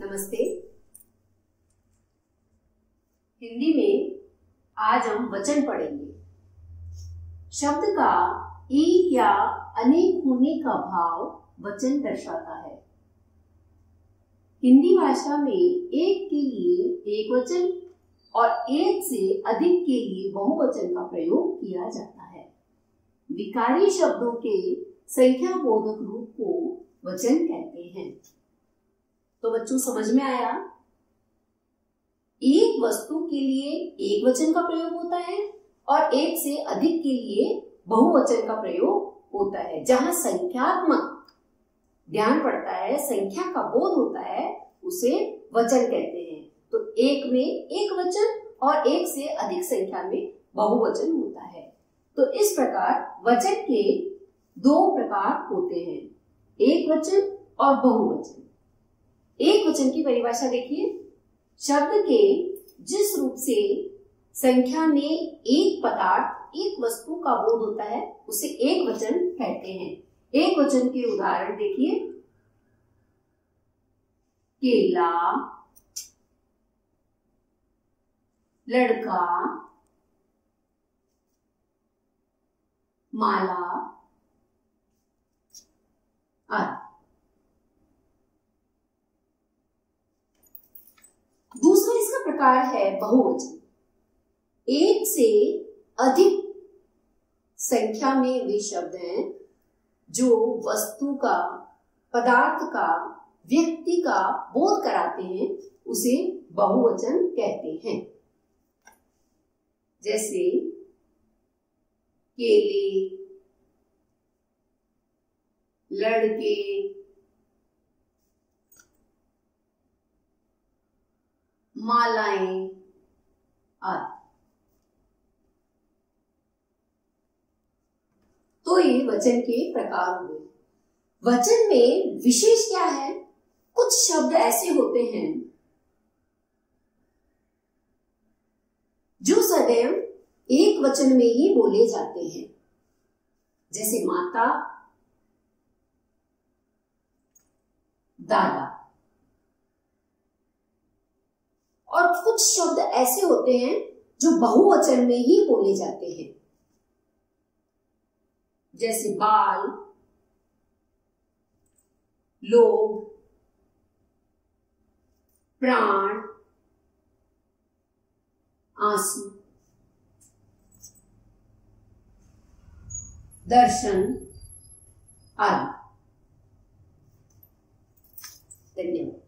नमस्ते। हिंदी में आज हम वचन पढ़ेंगे। शब्द का एक या अनेक होने का भाव वचन दर्शाता है। हिंदी भाषा में एक के लिए एक वचन और एक से अधिक के लिए बहुवचन का प्रयोग किया जाता है। विकारी शब्दों के संख्या बोधक रूप को वचन कहते हैं। तो बच्चों, समझ में आया? एक वस्तु के लिए एक वचन का प्रयोग होता है और एक से अधिक के लिए बहुवचन का प्रयोग होता है। जहाँ संख्यात्मक ध्यान पड़ता है, संख्या का बोध होता है, उसे वचन कहते हैं। तो एक में एक वचन और एक से अधिक संख्या में बहुवचन होता है। तो इस प्रकार वचन के दो प्रकार होते हैं, एक वचन और बहुवचन। एक वचन की परिभाषा देखिए। शब्द के जिस रूप से संख्या में एक पदार्थ, एक वस्तु का बोध होता है, उसे एक वचन कहते हैं। एक वचन के उदाहरण देखिए। केला, लड़का, माला, आदि। प्रकार है बहुवचन। एक से अधिक संख्या में वे शब्द हैं जो वस्तु का, पदार्थ का, व्यक्ति का बोध कराते हैं, उसे बहुवचन कहते हैं। जैसे, केले, लड़के मालाएँ आदि। तो ये वचन के प्रकार हुए। वचन में विशेष क्या है? कुछ शब्द ऐसे होते हैं। जो सदैव एक वचन में ही बोले जाते हैं। जैसे माता, दादा और कुछ शब्द ऐसे होते हैं जो बहुवचन में ही बोले जाते हैं। जैसे बाल, लोग, प्राण, आँसू, दर्शन आदि। धन्यवाद।